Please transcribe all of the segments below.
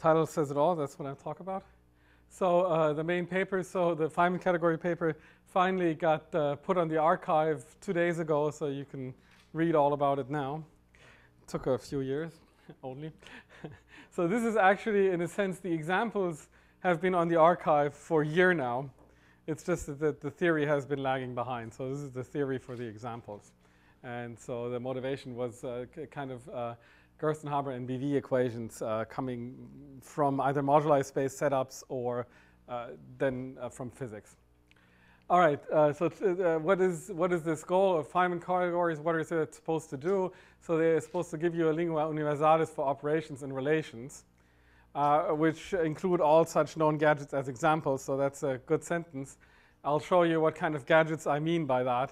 title says it all. That's what I talk about. So uh, the main paper, so the Feynman category paper finally got uh, put on the arXiv two days ago, so you can read all about it now. It took a few years only. so this is actually, in a sense, the examples have been on the arXiv for a year now. It's just that the theory has been lagging behind. So this is the theory for the examples. And so the motivation was uh, kind of uh, Gerstenhaber and BV equations uh, coming from either moduli space setups or uh, then uh, from physics. All right, uh, so uh, what is what is this goal of Feynman categories? What is it supposed to do? So they're supposed to give you a lingua universalis for operations and relations, uh, which include all such known gadgets as examples. So that's a good sentence. I'll show you what kind of gadgets I mean by that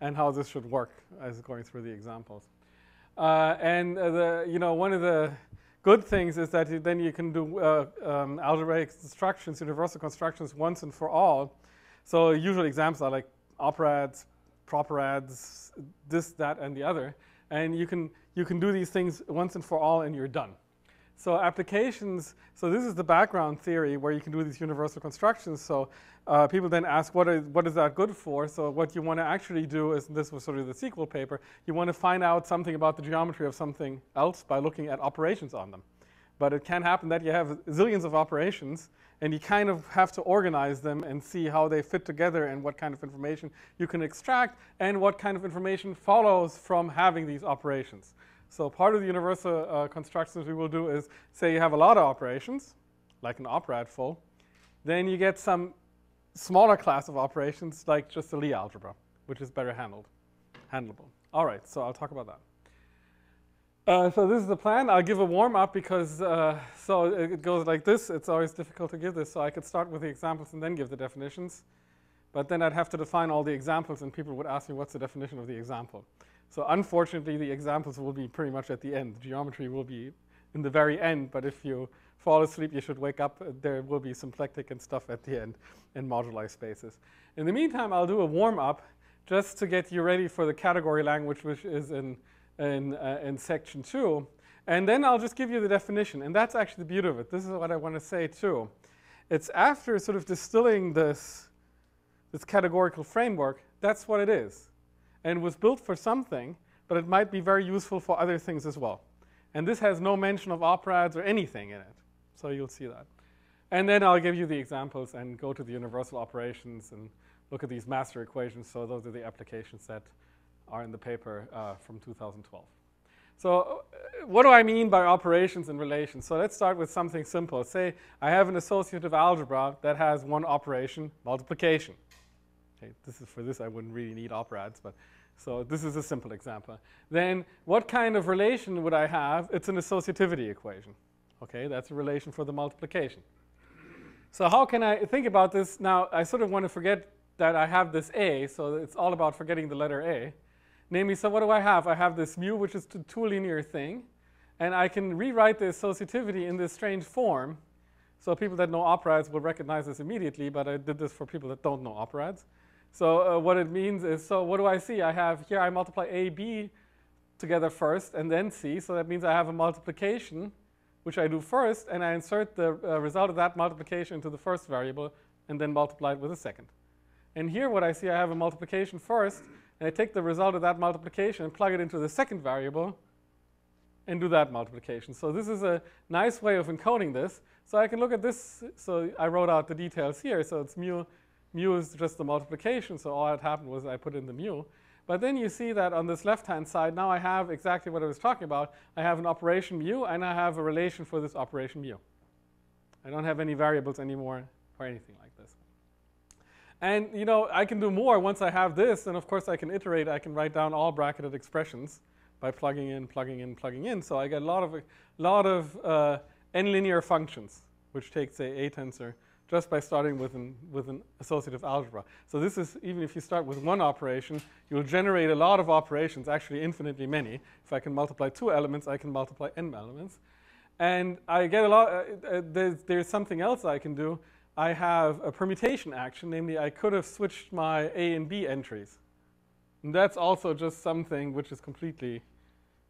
and how this should work as going through the examples. Uh, and uh, the, you know, one of the good things is that you, then you can do uh, um, algebraic constructions, universal constructions once and for all. So usual examples are like operads, properads, this, that, and the other. And you can, you can do these things once and for all and you're done. So applications, so this is the background theory where you can do these universal constructions. So uh, people then ask, what is, what is that good for? So what you want to actually do is, this was sort of the sequel paper, you want to find out something about the geometry of something else by looking at operations on them. But it can happen that you have zillions of operations and you kind of have to organize them and see how they fit together and what kind of information you can extract and what kind of information follows from having these operations. So part of the universal uh, constructions we will do is say you have a lot of operations, like an operad full, then you get some smaller class of operations like just the Lie algebra, which is better handled, handleable. All right, so I'll talk about that. Uh, so this is the plan. I'll give a warm up because uh, so it goes like this. It's always difficult to give this, so I could start with the examples and then give the definitions. But then I'd have to define all the examples, and people would ask me, what's the definition of the example? So unfortunately, the examples will be pretty much at the end. Geometry will be in the very end, but if you fall asleep, you should wake up. There will be symplectic and stuff at the end in moduli spaces. In the meantime, I'll do a warm-up just to get you ready for the category language, which is in, in, uh, in section two. And then I'll just give you the definition. And that's actually the beauty of it. This is what I want to say, too. It's after sort of distilling this, this categorical framework, that's what it is and was built for something, but it might be very useful for other things as well. And this has no mention of operads or anything in it. So you'll see that. And then I'll give you the examples and go to the universal operations and look at these master equations. So those are the applications that are in the paper uh, from 2012. So uh, what do I mean by operations and relations? So let's start with something simple. Say I have an associative algebra that has one operation, multiplication. Okay, this is for this I wouldn't really need operads, but so this is a simple example. Then what kind of relation would I have? It's an associativity equation. Okay, that's a relation for the multiplication. So how can I think about this? Now, I sort of want to forget that I have this A, so it's all about forgetting the letter A. Namely, so what do I have? I have this mu, which is a two linear thing, and I can rewrite the associativity in this strange form. So people that know operads will recognize this immediately, but I did this for people that don't know operads. So uh, what it means is, so what do I see? I have here, I multiply A, B together first, and then C. So that means I have a multiplication, which I do first, and I insert the uh, result of that multiplication into the first variable, and then multiply it with a second. And here what I see, I have a multiplication first, and I take the result of that multiplication and plug it into the second variable, and do that multiplication. So this is a nice way of encoding this. So I can look at this. So I wrote out the details here. So it's mu mu is just the multiplication, so all that happened was I put in the mu. But then you see that on this left-hand side, now I have exactly what I was talking about. I have an operation mu, and I have a relation for this operation mu. I don't have any variables anymore or anything like this. And you know, I can do more once I have this, and of course I can iterate. I can write down all bracketed expressions by plugging in, plugging in, plugging in. So I get a lot of, a lot of uh, n-linear functions, which take, say, a tensor just by starting with an, with an associative algebra. So this is, even if you start with one operation, you'll generate a lot of operations, actually infinitely many. If I can multiply two elements, I can multiply n elements. And I get a lot, uh, uh, there's, there's something else I can do. I have a permutation action, namely I could have switched my A and B entries. And that's also just something which is completely,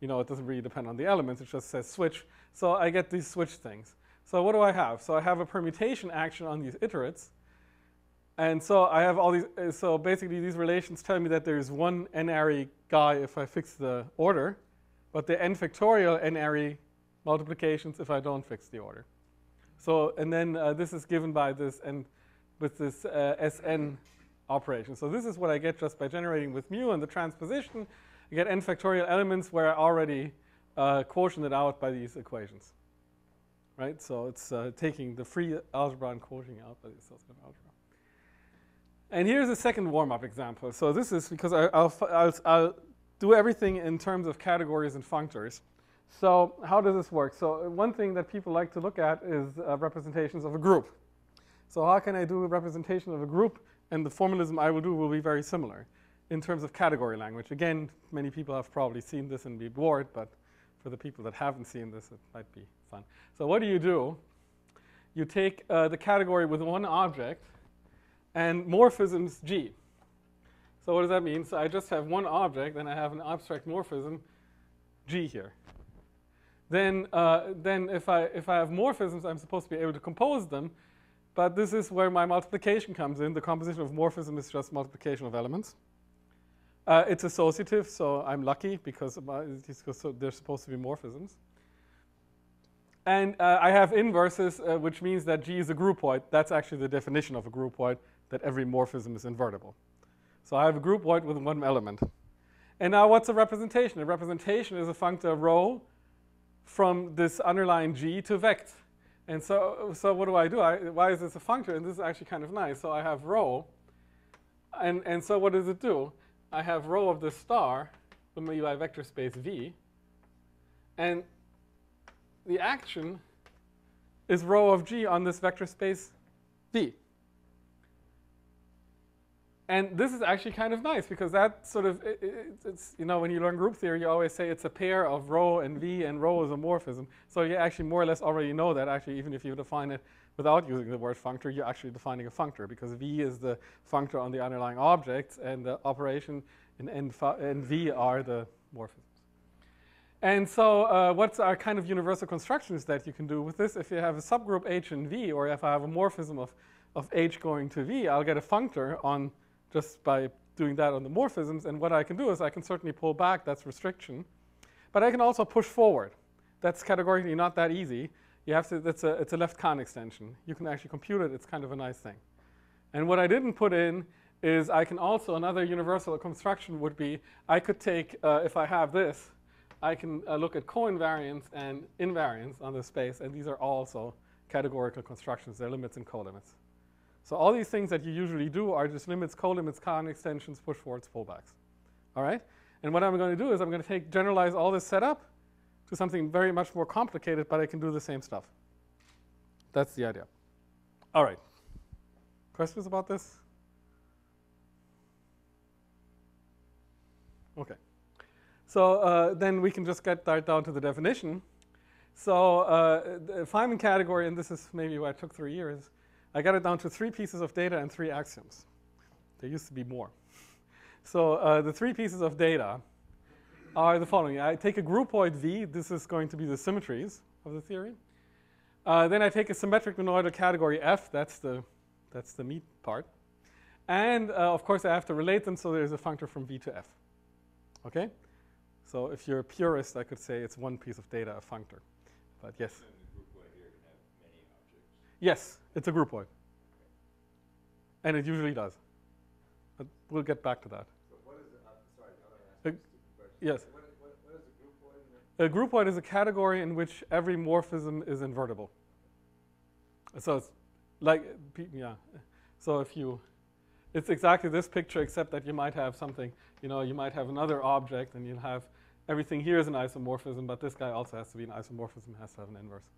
you know, it doesn't really depend on the elements, it just says switch. So I get these switch things. So what do I have? So I have a permutation action on these iterates. And so I have all these, uh, so basically these relations tell me that there's one n-ary guy if I fix the order, but the n factorial n-ary multiplications if I don't fix the order. So, and then uh, this is given by this and with this uh, Sn operation. So this is what I get just by generating with mu and the transposition. I get n factorial elements where I already uh, quotiented out by these equations. Right? So it's uh, taking the free algebra and quoting out by the associative algebra. And here's a second warm-up example. So this is because I, will I'll, I'll do everything in terms of categories and functors. So how does this work? So one thing that people like to look at is uh, representations of a group. So how can I do a representation of a group? And the formalism I will do will be very similar in terms of category language. Again, many people have probably seen this and be bored, but for the people that haven't seen this, it might be fun. So what do you do? You take uh, the category with one object and morphisms G. So what does that mean? So I just have one object and I have an abstract morphism G here. Then, uh, then if, I, if I have morphisms, I'm supposed to be able to compose them. But this is where my multiplication comes in. The composition of morphism is just multiplication of elements. Uh, it's associative, so I'm lucky because they're supposed to be morphisms. And uh, I have inverses, uh, which means that G is a groupoid. That's actually the definition of a groupoid, that every morphism is invertible. So I have a groupoid with one element. And now what's a representation? A representation is a functor rho from this underlying G to vect. And so, so what do I do? I, why is this a functor? And this is actually kind of nice. So I have rho. And, and so what does it do? I have rho of the star my UI vector space V. And the action is rho of G on this vector space V. And this is actually kind of nice because that sort of, it, it, it's, you know, when you learn group theory, you always say it's a pair of rho and V and rho is a morphism. So you actually more or less already know that actually, even if you define it without using the word functor, you're actually defining a functor because V is the functor on the underlying object and the operation in N, and V are the morphisms. And so uh, what's our kind of universal constructions that you can do with this? If you have a subgroup H and V, or if I have a morphism of, of H going to V, I'll get a functor on just by doing that on the morphisms. And what I can do is I can certainly pull back, that's restriction. But I can also push forward. That's categorically not that easy. You have to, it's a, it's a left Kan extension. You can actually compute it, it's kind of a nice thing. And what I didn't put in is I can also, another universal construction would be, I could take, uh, if I have this, I can uh, look at co-invariance and invariance on the space, and these are also categorical constructions. They're limits and co-limits. So all these things that you usually do are just limits, co-limits, Kan extensions, push forwards, pullbacks. All right? And what I'm going to do is I'm going to take generalize all this setup to something very much more complicated, but I can do the same stuff. That's the idea. All right. Questions about this? Okay. So uh, then we can just get right down to the definition. So uh, the Feynman category, and this is maybe why it took three years, I got it down to three pieces of data and three axioms. There used to be more. So uh, the three pieces of data are the following. I take a groupoid V. This is going to be the symmetries of the theory. Uh, then I take a symmetric monoidal category F. That's the, that's the meat part. And uh, of course, I have to relate them so there's a functor from V to F. Okay? So if you're a purist, I could say it's one piece of data, a functor. But yes. Yes, it's a groupoid. Okay. And it usually does. But we'll get back to that. So what is the, sorry, uh, yes. What, what, what is a groupoid? A groupoid is a category in which every morphism is invertible. So it's like, yeah. So if you, it's exactly this picture except that you might have something, you know, you might have another object and you'll have, everything here is an isomorphism, but this guy also has to be an isomorphism, has to have an inverse.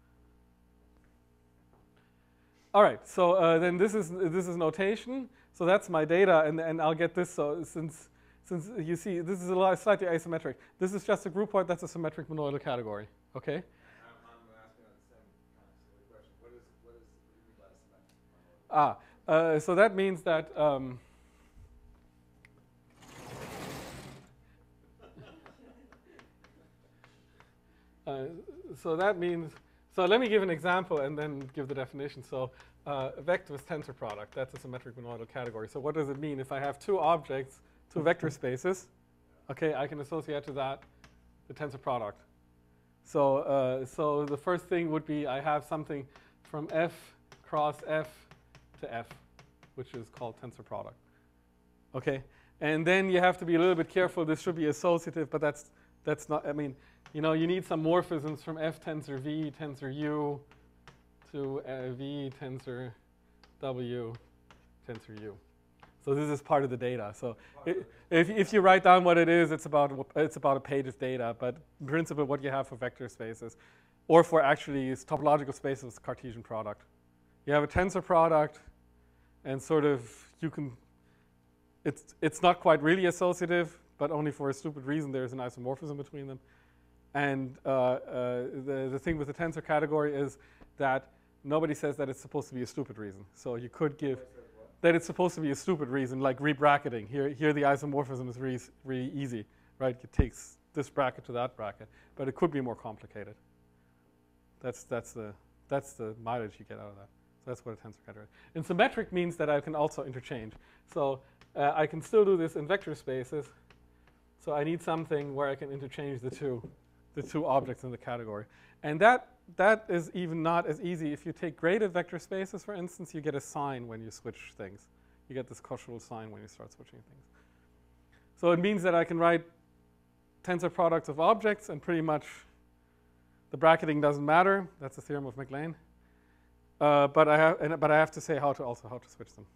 All right, so uh, then this is, this is notation. So that's my data, and, and I'll get this. So since, since you see, this is a lot, slightly asymmetric. This is just a groupoid that's a symmetric monoidal category, okay? Ah, uh, so that means that um, uh, so that means So let me give an example and then give the definition. So uh, a vector with tensor product, that's a symmetric monoidal category. So what does it mean? If I have two objects, two vector spaces, okay, I can associate to that the tensor product. So, uh, so the first thing would be I have something from F cross F to F, which is called tensor product. Okay, and then you have to be a little bit careful. This should be associative, but that's that's not. I mean, you know, you need some morphisms from F tensor V tensor U to uh, V tensor W tensor U. So this is part of the data. So if, if you write down what it is, it's about, it's about a page of data. But in principle, what you have for vector spaces, or for actually topological spaces, Cartesian product. You have a tensor product, and sort of you can, it's, it's not quite really associative, but only for a stupid reason. There's an isomorphism between them. And uh, uh, the, the thing with the tensor category is that nobody says that it's supposed to be a stupid reason. So you could give that it's supposed to be a stupid reason, like rebracketing. Here, here the isomorphism is really, really easy, right? It takes this bracket to that bracket, but it could be more complicated. That's, that's, the, that's the mileage you get out of that. So that's what a tensor category. And symmetric means that I can also interchange. So uh, I can still do this in vector spaces. So I need something where I can interchange the two, the two objects in the category. And that that is even not as easy. If you take graded vector spaces, for instance, you get a sign when you switch things. You get this Koszul sign when you start switching things. So it means that I can write tensor products of objects, and pretty much the bracketing doesn't matter. That's the theorem of MacLane. Uh, but I have, but I have to say how to also how to switch them.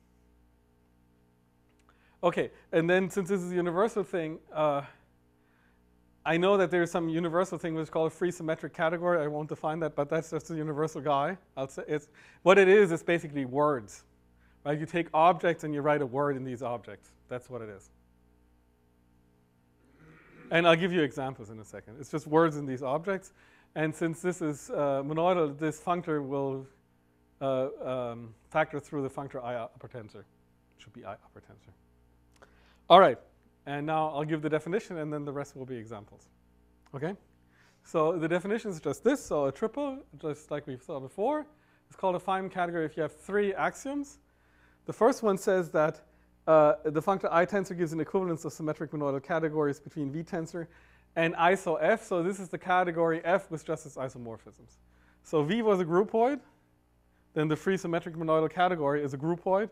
Okay, and then since this is a universal thing. Uh, I know that there's some universal thing which is called a free symmetric category. I won't define that, but that's just a universal guy. I'll say it's, what it is is basically words. Right? You take objects and you write a word in these objects. That's what it is. And I'll give you examples in a second. It's just words in these objects. And since this is uh, monoidal, this functor will uh, um, factor through the functor I upper tensor. It should be I upper tensor. All right. And now I'll give the definition and then the rest will be examples. Okay? So the definition is just this. So a triple, just like we saw before, is called a Feynman category if you have three axioms. The first one says that uh, the functor I tensor gives an equivalence of symmetric monoidal categories between V tensor and iso F. So this is the category F with just its isomorphisms. So V was a groupoid. Then the free symmetric monoidal category is a groupoid.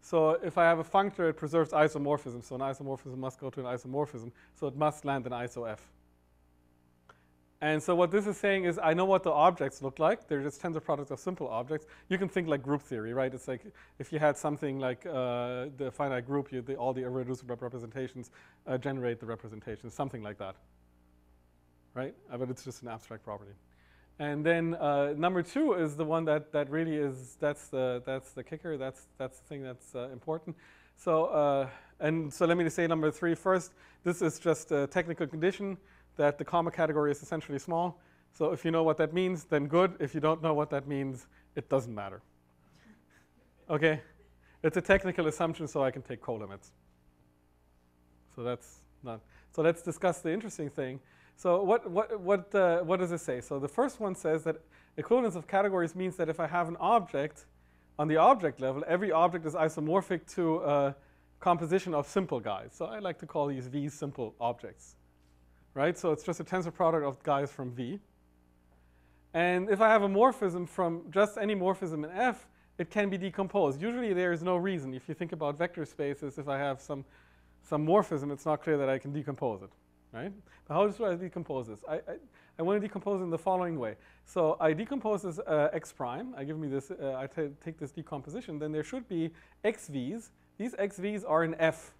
So if I have a functor, it preserves isomorphism. So an isomorphism must go to an isomorphism. So it must land in iso f. And so what this is saying is I know what the objects look like. They're just tensor products of simple objects. You can think like group theory, right? It's like if you had something like uh, the finite group, you, the, all the irreducible representations uh, generate the representations, something like that, right? Uh, but it's just an abstract property. And then uh, number two is the one that, that really is, that's the, that's the kicker, that's, that's the thing that's uh, important. So, uh, and so let me say number three first. This is just a technical condition that the comma category is essentially small. So if you know what that means, then good. If you don't know what that means, it doesn't matter. Okay? It's a technical assumption so I can take colimits. So that's not, so let's discuss the interesting thing. So what, what, what, uh, what does it say? So the first one says that equivalence of categories means that if I have an object on the object level, every object is isomorphic to a composition of simple guys. So I like to call these V simple objects, right? So it's just a tensor product of guys from V. And if I have a morphism from just any morphism in F, it can be decomposed. Usually there is no reason. If you think about vector spaces, if I have some, some morphism, it's not clear that I can decompose it right? But how do I decompose this? I, I, I want to decompose in the following way. So I decompose this uh, x prime. I give me this, uh, I take this decomposition. Then there should be xv's. These xv's are in f.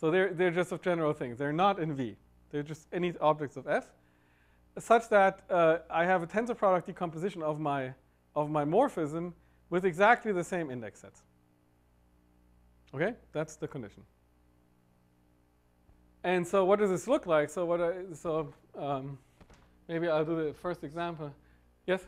So they're, they're just of general things. They're not in v. They're just any objects of f, such that uh, I have a tensor product decomposition of my, of my morphism with exactly the same index sets. Okay, that's the condition. And so what does this look like? So what? I, so um, maybe I'll do the first example. Yes.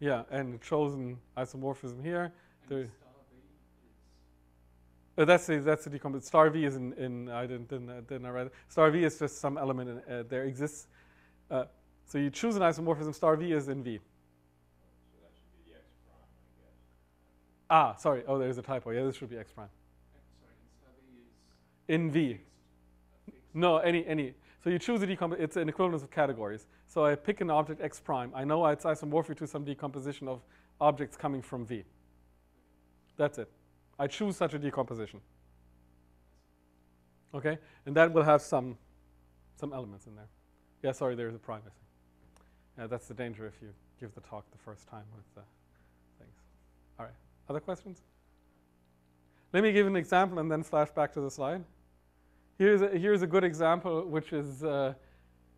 Yeah, and chosen isomorphism here. And Uh, that's the that's the decomposition. Star v is in, in I didn't didn't, didn't I write it. Star v is just some element in, uh, there exists. Uh, so you choose an isomorphism. Star v is in v. Ah, sorry. Oh, there's a typo. Yeah, this should be x prime. Sorry, Instavi is In v. fixed. a fixed- No, any any. So you choose a decomposition. It's an equivalence of categories. So I pick an object x prime. I know it's isomorphic to some decomposition of objects coming from v. That's it. I choose such a decomposition. Okay, and that will have some some elements in there. Yeah, sorry, there's a prime missing. Yeah, that's the danger if you give the talk the first time with the things. All right. Other questions? Let me give an example and then flash back to the slide. Here's a, here's a good example, which is uh,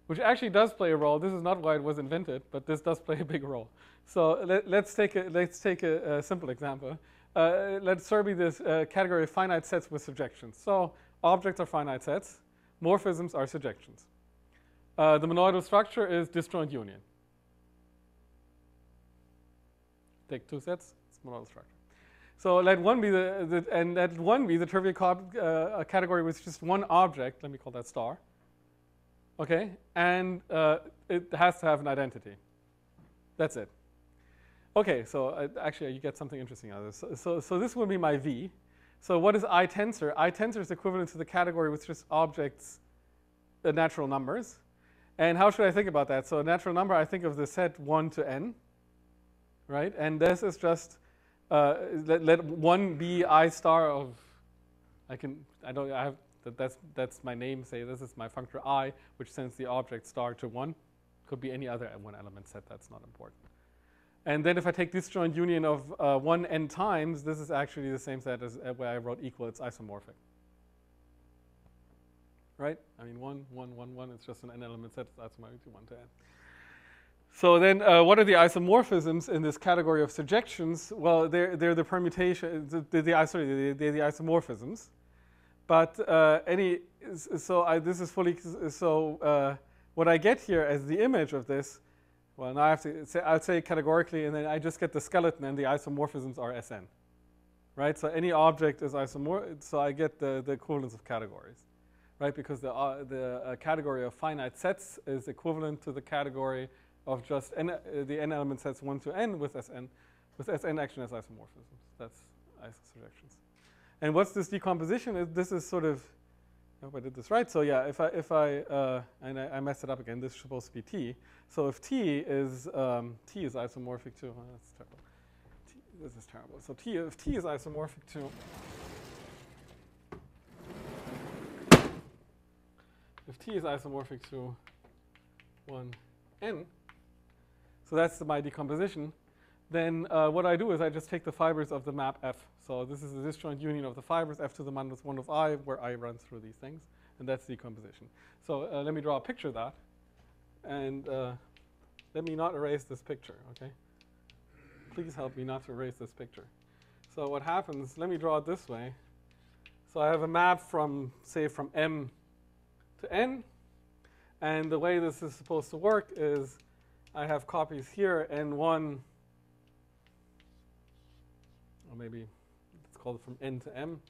which actually does play a role. This is not why it was invented, but this does play a big role. So let, us take a let's take a, a simple example. Uh, let's survey this uh, category of finite sets with surjections. So objects are finite sets, morphisms are surjections. Uh, the monoidal structure is disjoint union. Take two sets, it's monoidal structure. So let one be the, the and let one be the trivial uh, category with just one object. Let me call that star. Okay, and uh, it has to have an identity. That's it. Okay, so uh, actually you get something interesting out of this. So, so, so this will be my V. So what is I tensor? I tensor is equivalent to the category with just objects, the natural numbers. And how should I think about that? So a natural number, I think of the set 1 to n, right? And this is just, uh, let, let 1 be I star of, I can, I don't, I have, that, that's, that's my name, say this is my functor I, which sends the object star to 1. Could be any other one element set, that's not important. And then if I take this joint union of uh, 1 n times, this is actually the same set as uh, where I wrote equal, it's isomorphic. Right? I mean, 1, 1, 1, 1, it's just an n element set, that's isomorphic to 1 to n. So then uh, what are the isomorphisms in this category of surjections? Well, they're, they're the permutation, the, sorry, they're the isomorphisms. But uh, any, so I, this is fully, so uh, what I get here as the image of this well, now I have to say, I'll say categorically, and then I just get the skeleton, and the isomorphisms are Sn. Right? So any object is isomorphic, so I get the, the equivalence of categories. Right? Because the, uh, the uh, category of finite sets is equivalent to the category of just n, uh, the n element sets 1 to n with Sn, with Sn action as isomorphisms. That's isosurjections. And what's this decomposition? This is sort of I hope I did this right. So yeah, if I, if I uh, and I, I, messed it up again, this is supposed to be t. So if t is, um, t is isomorphic to, oh, that's terrible. T, this is terrible. So t, if t is isomorphic to, if t is isomorphic to 1 n, so that's my decomposition, then uh, what I do is I just take the fibers of the map f. So this is the disjoint union of the fibers f to the minus 1 of i, where i runs through these things, and that's decomposition. So uh, let me draw a picture of that, and uh, let me not erase this picture, okay? Please help me not to erase this picture. So what happens, let me draw it this way. So I have a map from, say, from m to n, and the way this is supposed to work is I have copies here, n1 or maybe it's called from n to m.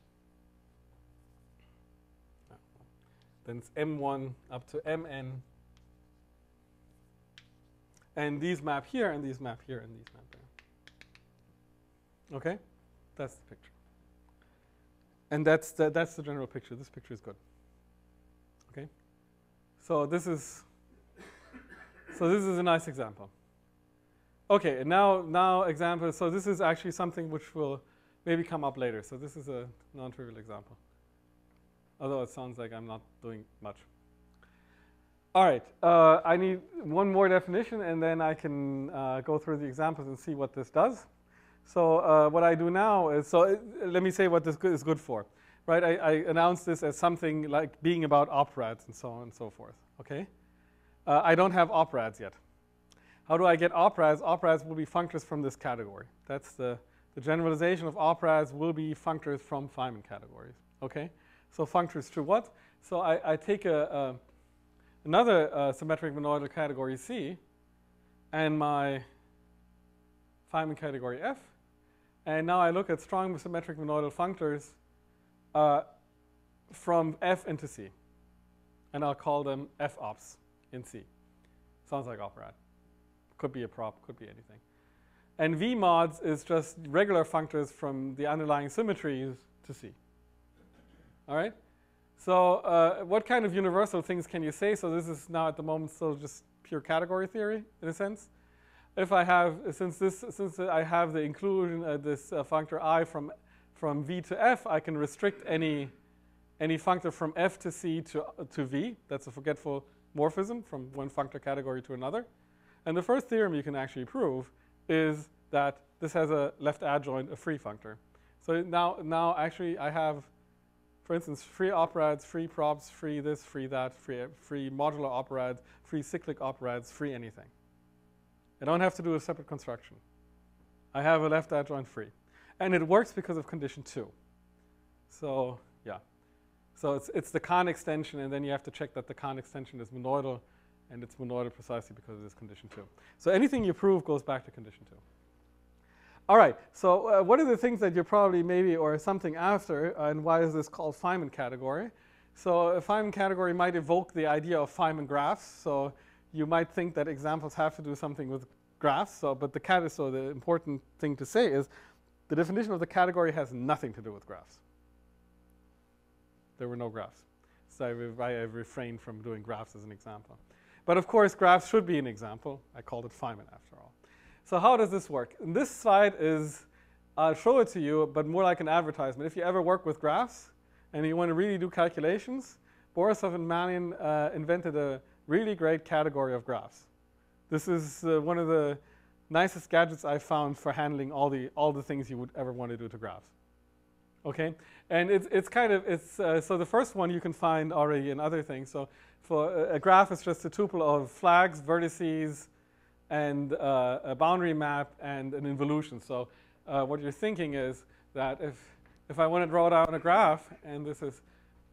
Then it's m1 up to mn. And these map here, and these map here, and these map there. Okay? That's the picture. And that's the, that's the general picture. This picture is good. Okay? So this is so this is a nice example. Okay, now, now example. So this is actually something which will maybe come up later. So this is a non-trivial example. Although it sounds like I'm not doing much. All right, uh, I need one more definition and then I can uh, go through the examples and see what this does. So uh, what I do now is, so it, uh, let me say what this is good for. Right, I, I announce this as something like being about operads and so on and so forth, okay? Uh, I don't have operads yet. How do I get operads? Operads will be functors from this category. That's the, the generalization of operads will be functors from Feynman categories. Okay? So functors to what? So I, I take a, a another uh, symmetric monoidal category C and my Feynman category F. And now I look at strong symmetric monoidal functors uh, from F into C. And I'll call them F ops in C. Sounds like operad. Could be a prop, could be anything. And V mods is just regular functors from the underlying symmetries to C. All right? So uh, what kind of universal things can you say? So this is now at the moment still just pure category theory in a sense. If I have, since this, since I have the inclusion of this uh, functor i from, from V to F, I can restrict any, any functor from F to C to, to V. That's a forgetful morphism from one functor category to another. And the first theorem you can actually prove is that this has a left adjoint, a free functor. So now, now actually I have, for instance, free operads, free props, free this, free that, free, free modular operads, free cyclic operads, free anything. I don't have to do a separate construction. I have a left adjoint free. And it works because of condition two. So. So it's, it's the Kan extension, and then you have to check that the Kan extension is monoidal, and it's monoidal precisely because it is condition two. So anything you prove goes back to condition two. All right, so uh, what are the things that you're probably maybe or something after, and why is this called Feynman category? So a Feynman category might evoke the idea of Feynman graphs. So you might think that examples have to do something with graphs. So, but the cat so the important thing to say is the definition of the category has nothing to do with graphs. There were no graphs. So I, I refrained from doing graphs as an example. But of course, graphs should be an example. I called it Feynman after all. So how does this work? And this slide is, I'll show it to you, but more like an advertisement. If you ever work with graphs and you want to really do calculations, Borisov and Manin uh, invented a really great category of graphs. This is uh, one of the nicest gadgets I've found for handling all the, all the things you would ever want to do to graphs. Okay, and it's, it's kind of, it's, uh, so the first one you can find already in other things. So for a, graph is just a tuple of flags, vertices, and uh, a boundary map and an involution. So uh, what you're thinking is that if, if I want to draw down a graph, and this is,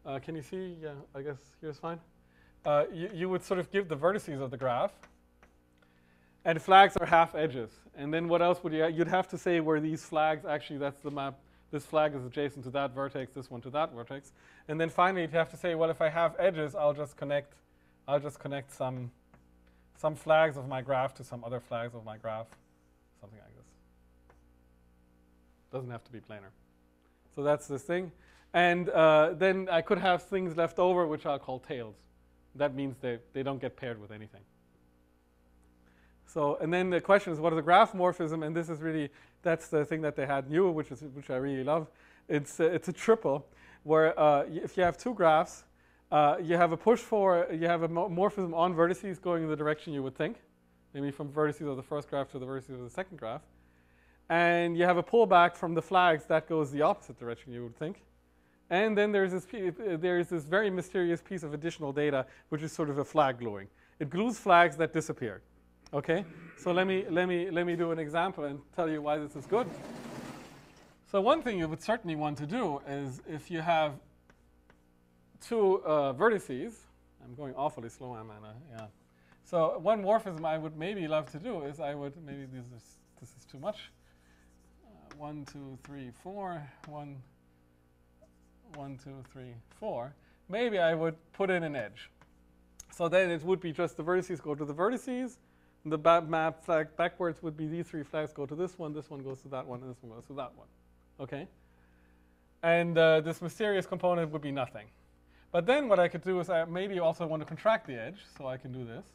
uh, can you see? Yeah, I guess here's fine. Uh, you, you would sort of give the vertices of the graph, and flags are half edges. And then what else would you, you'd have to say where these flags, actually that's the map, this flag is adjacent to that vertex, this one to that vertex. And then finally you'd have to say, well, if I have edges, I'll just connect, I'll just connect some, some flags of my graph to some other flags of my graph, something like this. Doesn't have to be planar. So that's this thing. And uh, then I could have things left over, which I'll call tails. That means they, they don't get paired with anything. So, and then the question is, what is a graph morphism? And this is really, that's the thing that they had new, which, is, which I really love. It's, uh, it's a triple, where uh, if you have two graphs, uh, you have a push for, you have a morphism on vertices going in the direction you would think, maybe from vertices of the first graph to the vertices of the second graph. And you have a pullback from the flags that goes the opposite direction you would think. And then there's this, there's this very mysterious piece of additional data, which is sort of a flag gluing. It glues flags that disappear. Okay? So let me, let, me, let me do an example and tell you why this is good. So one thing you would certainly want to do is if you have two uh, vertices, I'm going awfully slow, am I? Yeah. So one morphism I would maybe love to do is I would, maybe this is, this is too much. Uh, one, two, three, four, one, one, two, three, four. Maybe I would put in an edge. So then it would be just the vertices go to the vertices, the map flag backwards would be these three flags go to this one, this one goes to that one, and this one goes to that one. Okay? And uh, this mysterious component would be nothing. But then what I could do is I maybe also want to contract the edge, so I can do this.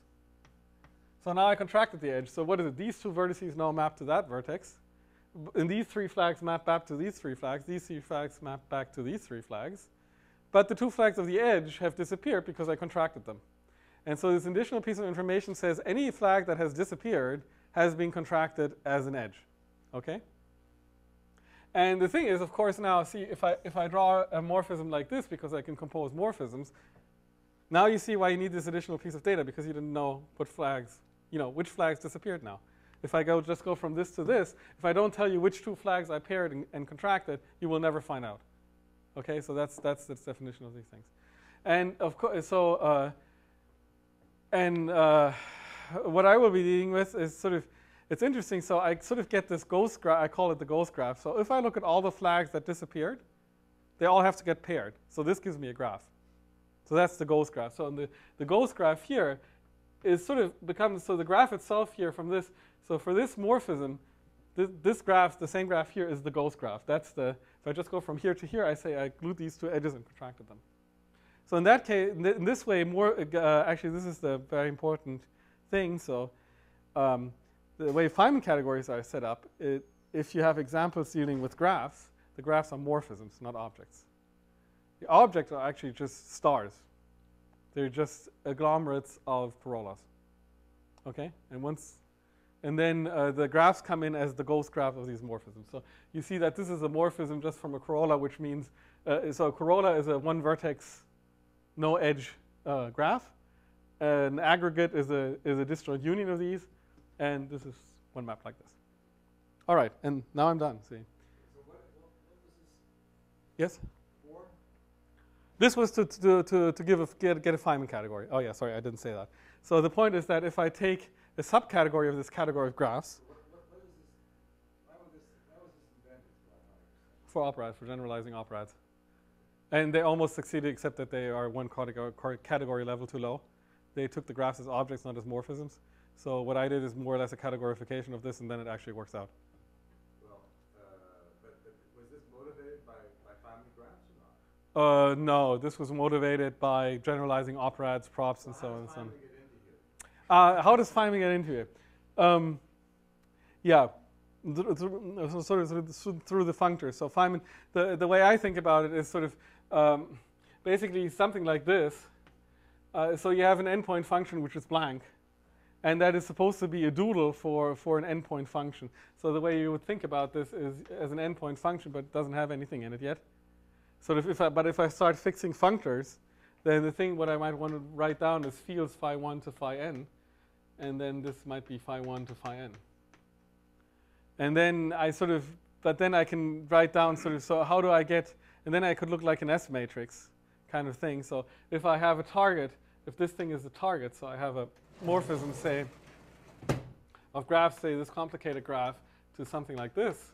So now I contracted the edge. So what is it? These two vertices now map to that vertex. And these three flags map back to these three flags. These three flags map back to these three flags. But the two flags of the edge have disappeared because I contracted them. And so this additional piece of information says any flag that has disappeared has been contracted as an edge. Okay? And the thing is, of course, now see if I if I draw a morphism like this because I can compose morphisms, now you see why you need this additional piece of data because you didn't know what flags, you know, which flags disappeared now. If I go just go from this to this, if I don't tell you which two flags I paired and, and contracted, you will never find out. Okay, so that's that's the definition of these things. And of course, so uh, and uh, what I will be dealing with is sort of, it's interesting. So I sort of get this ghost graph, I call it the ghost graph. So if I look at all the flags that disappeared, They all have to get paired. So this gives me a graph. So that's the ghost graph. So the, the ghost graph here is sort of becomes, so the graph itself here from this, so for this morphism, this, this graph, the same graph here is the ghost graph. That's the, if I just go from here to here, I say I glued these two edges and contracted them. So in that case, in, this way, more, uh, actually this is the very important thing. So um, the way Feynman categories are set up, it, if you have examples dealing with graphs, the graphs are morphisms, not objects. The objects are actually just stars. They're just agglomerates of corollas. Okay? And once and then uh, the graphs come in as the ghost graph of these morphisms. So you see that this is a morphism just from a corolla, which means uh, so a corolla is a one vertex, no edge uh, graph. An aggregate is a is a disjoint union of these, and this is one map like this. All right, and now I'm done. See. So what, what, Yes. This was to, to, to, to give a, get, get a Feynman category. Oh yeah, sorry, I didn't say that. So the point is that if I take a subcategory of this category of graphs for operads, for generalizing operads, and they almost succeeded, except that they are one category, category level too low. They took the graphs as objects, not as morphisms. So what I did is more or less a categorification of this, and then it actually works out. Well, uh, but, but was this motivated by, by family graphs or not? Uh, no, this was motivated by generalizing operads, props, and so on and so on. How did get into here? Uh, how does Feynman get into it? Um, yeah, th- th- sort of through the, through the functors. So Feynman, the, the way I think about it is sort of um, basically something like this. Uh, so you have an n-point function which is blank, and that is supposed to be a doodle for, for an n-point function. So the way you would think about this is as an n-point function, but it doesn't have anything in it yet. So if, if I, but if I start fixing functors, then the thing what I might want to write down is fields phi 1 to phi n, and then this might be phi 1 to phi n. And then I sort of, but then I can write down sort of, so how do I get, and then I could look like an S matrix kind of thing. So if I have a target, if this thing is a target, so I have a morphism, say, of graphs, say this complicated graph to something like this,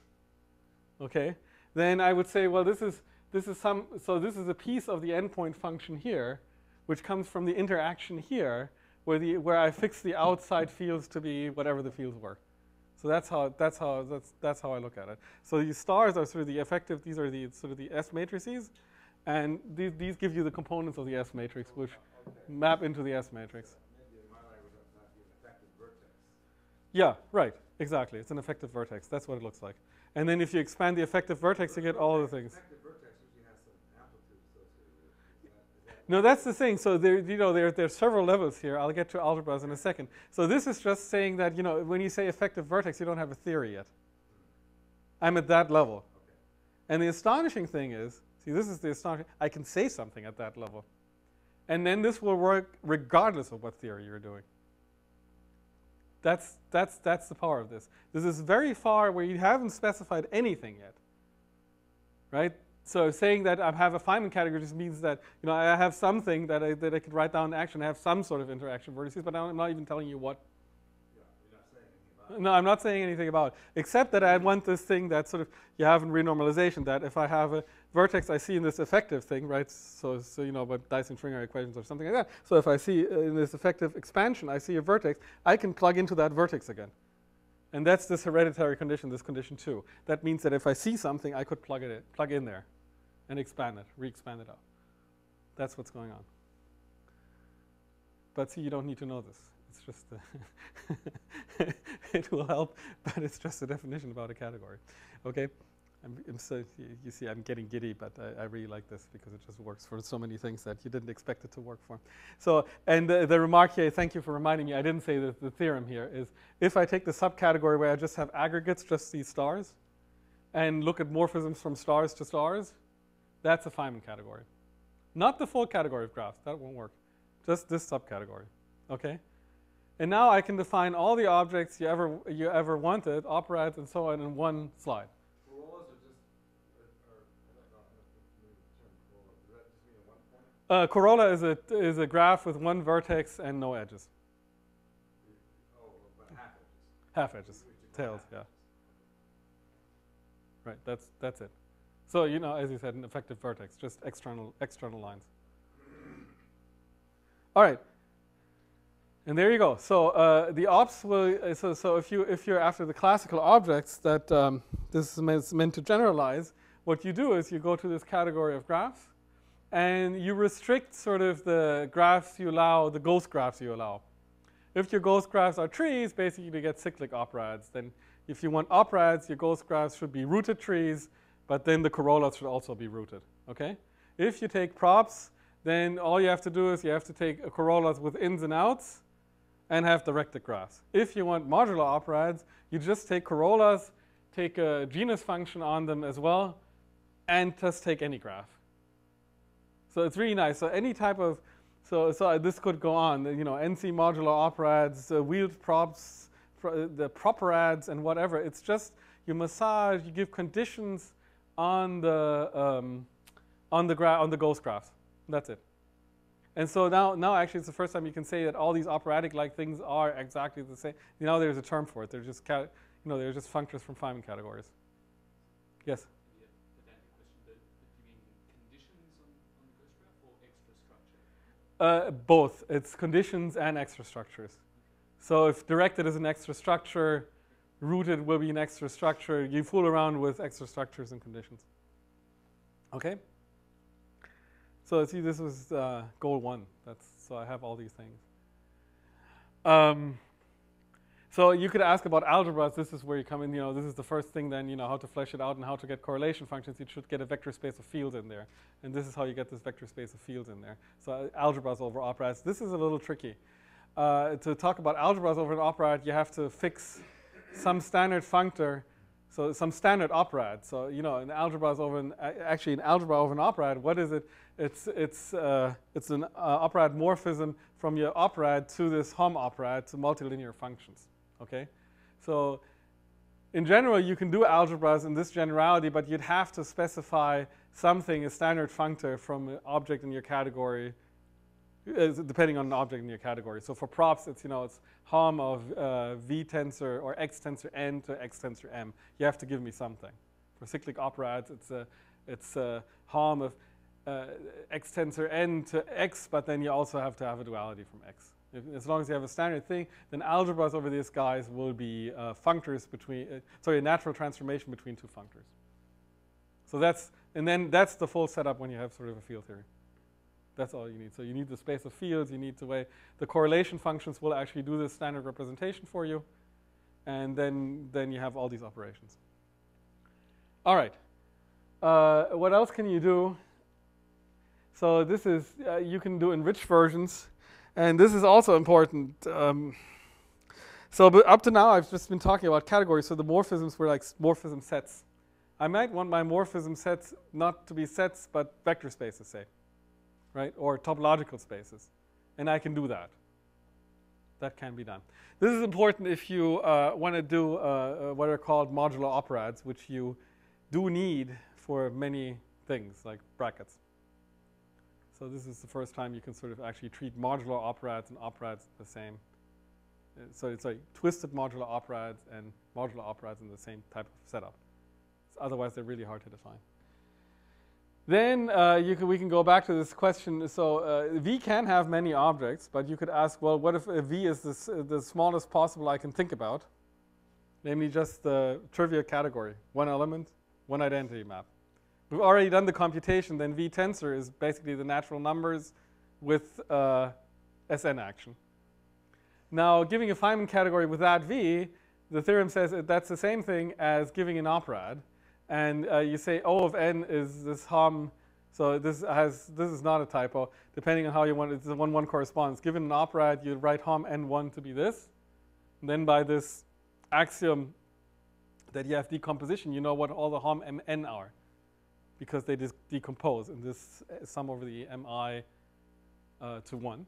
okay, then I would say, well, this is, this is some, so this is a piece of the n-point function here, which comes from the interaction here, where, the, where I fix the outside fields to be whatever the fields were. So that's how, that's, how, that's, that's how I look at it. So these stars are sort of the effective, these are the sort of the S matrices, and these, these give you the components of the S matrix, which map into the S matrix. Yeah, right, exactly. It's an effective vertex. That's what it looks like. And then if you expand the effective vertex, you get all the things. Effective vertex usually has some amplitude associated with it. Is that, is that No, that's the thing. So there, you know, there, there are several levels here. I'll get to algebras in a second. So this is just saying that, you know, when you say effective vertex, you don't have a theory yet. I'm at that level. And the astonishing thing is, see, this is the astonishing, I can say something at that level. And then this will work regardless of what theory you're doing. That's, that's, that's the power of this. This is very far where you haven't specified anything yet. Right? So saying that I have a Feynman category just means that you know I have something that I, that I could write down in action. I have some sort of interaction vertices, but I'm not even telling you what. yeah, you're not saying about it. No, I'm not saying anything about it, except that I want this thing that sort of you have in renormalization. That if I have a vertex I see in this effective thing, right? So, so you know, about Dyson-Schwinger equations or something like that. So if I see uh, in this effective expansion, I see a vertex, I can plug into that vertex again. And that's this hereditary condition, this condition two. That means that if I see something, I could plug it in, plug in there and expand it, re-expand it out. That's what's going on. But see, you don't need to know this. It's just, it will help, but it's just a definition about a category. Okay? I'm, I'm so, you, see, I'm getting giddy, but I, I really like this because it just works for so many things that you didn't expect it to work for. So, and the, the remark here, thank you for reminding me, I didn't say the, the theorem here, is if I take the subcategory where I just have aggregates, just these stars, and look at morphisms from stars to stars, that's a Feynman category. Not the full category of graphs, that won't work. Just this subcategory, okay? And now I can define all the objects you ever, you ever wanted, operads and so on, in one slide. Uh, corolla is a, is a graph with one vertex and no edges. Oh, half edges. Half edges, tails, half yeah. Right, that's, that's it. So you know, as you said, an effective vertex, just external external lines. All right. And there you go. So uh, the ops will. So, so if you if you're after the classical objects that um, this is meant to generalize, what you do is you go to this category of graphs, and you restrict sort of the graphs you allow, the ghost graphs you allow. If your ghost graphs are trees, basically you get cyclic operads. Then if you want operads, your ghost graphs should be rooted trees, but then the corollas should also be rooted. Okay? If you take props, then all you have to do is you have to take a corollas with ins and outs and have directed graphs. If you want modular operads, you just take corollas, take a genus function on them as well, and just take any graph. So it's really nice. So any type of so so this could go on. You know, NC modular operads, uh, wheeled props, pro, the properads, and whatever. It's just you massage, you give conditions on the um, on the gra- on the ghost graphs. That's it. And so now, now actually, it's the first time you can say that all these operadic-like things are exactly the same. You know, there's a term for it. They're just, you know, they're just functors from Feynman categories. Yes. Uh, both. It's conditions and extra structures. So if directed is an extra structure, rooted will be an extra structure. You fool around with extra structures and conditions. Okay. So see, this was uh, goal one. That's so I have all these things. Um, so you could ask about algebras. This is where you come in. You know, this is the first thing. Then you know how to flesh it out and how to get correlation functions. You should get a vector space of fields in there, and this is how you get this vector space of fields in there. So uh, algebras over operads. This is a little tricky. Uh, to talk about algebras over an operad, you have to fix some standard functor, so some standard operad. So you know, an algebras over an actually an algebra over an operad. What is it? It's it's uh, it's an uh, operad morphism from your operad to this Hom operad to multilinear functions. Okay, so in general, you can do algebras in this generality, but you'd have to specify something, a standard functor from an object in your category, uh, depending on an object in your category. So for props, it's you know it's Hom of uh, V tensor or X tensor n to X tensor m. You have to give me something. For cyclic operads, it's a it's a Hom of uh, X tensor n to X, but then you also have to have a duality from X. If, as long as you have a standard thing, then algebras over these guys will be uh, functors between, uh, sorry, a natural transformation between two functors. So that's, and then that's the full setup when you have sort of a field theory. That's all you need. So you need the space of fields, you need the way, the correlation functions will actually do this standard representation for you, and then, then you have all these operations. All right. Uh, what else can you do? So this is, uh, you can do enriched versions. And this is also important. Um, so but up to now, I've just been talking about categories. So the morphisms were like morphism sets. I might want my morphism sets not to be sets, but vector spaces, say, right? Or topological spaces. And I can do that. That can be done. This is important if you uh, want to do uh, uh, what are called modular operads, which you do need for many things, like brackets. So this is the first time you can sort of actually treat modular operads and operads the same. Uh, so it's like twisted modular operads and modular operads in the same type of setup. Otherwise, they're really hard to define. Then uh, you can, we can go back to this question. So uh, V can have many objects, but you could ask, well, what if uh, V is the, smallest possible I can think about? Namely, just the trivia category, one element, one identity map. We've already done the computation, then V tensor is basically the natural numbers with uh, SN action. Now, giving a Feynman category without V, the theorem says that that's the same thing as giving an operad. And uh, you say O of n is this Hom, so this has this is not a typo. Depending on how you want it, it's a one-one correspondence. Given an operad, you write Hom n1 to be this. And then by this axiom that you have decomposition, you know what all the Hom mn are because they decompose in this uh, sum over the mi uh, to 1.